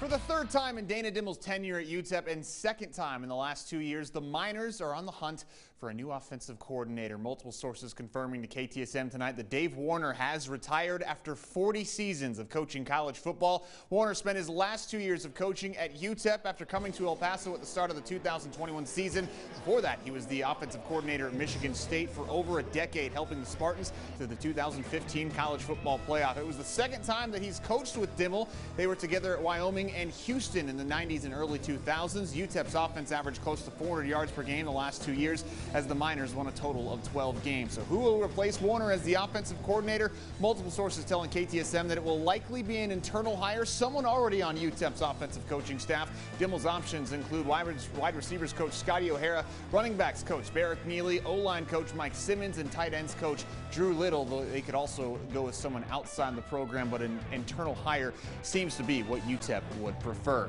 For the third time in Dana Dimel's tenure at UTEP and second time in the last two years, the Miners are on the hunt for a new offensive coordinator. Multiple sources confirming to KTSM tonight that Dave Warner has retired after 40 seasons of coaching college football. Warner spent his last two years of coaching at UTEP after coming to El Paso at the start of the 2021 season. Before that, he was the offensive coordinator at Michigan State for over a decade, helping the Spartans to the 2015 college football playoff. It was the second time that he's coached with Dimel. They were together at Wyoming and Houston in the 90s and early 2000s. UTEP's offense averaged close to 400 yards per game the last two years as the Miners won a total of 12 games. So who will replace Warner as the offensive coordinator? Multiple sources telling KTSM that it will likely be an internal hire, someone already on UTEP's offensive coaching staff. Dimel's options include wide receivers coach Scotty O'Hara, running backs coach Barrick Nealy, O-line coach Mike Simmons, and tight ends coach Drew Little. They could also go with someone outside the program, but an internal hire seems to be what UTEP would prefer.